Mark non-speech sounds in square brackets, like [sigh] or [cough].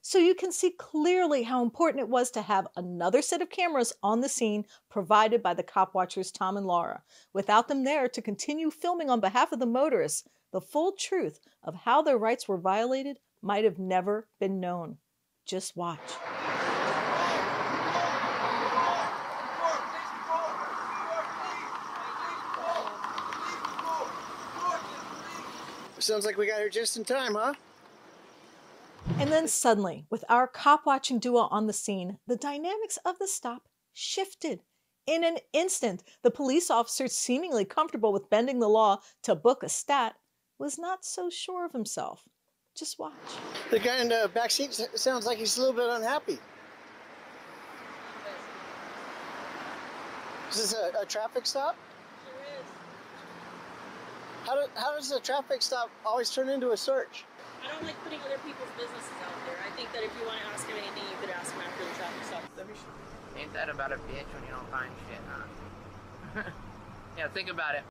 So you can see clearly how important it was to have another set of cameras on the scene provided by the cop watchers Tom and Laura. Without them there to continue filming on behalf of the motorists, the full truth of how their rights were violated might have never been known. Just watch. Sounds like we got here just in time, huh? And then suddenly, with our cop watching duo on the scene, the dynamics of the stop shifted. In an instant, the police officer, seemingly comfortable with bending the law to book a stat, was not so sure of himself. Just watch. The guy in the back seat sounds like he's a little bit unhappy. Is this a, a traffic stop? How, do, how does a traffic stop always turn into a search? I don't like putting other people's businesses out there. I think that if you want to ask him anything, you could ask him after the traffic stop. Ain't that about a bitch when you don't find shit, huh? [laughs] yeah, think about it.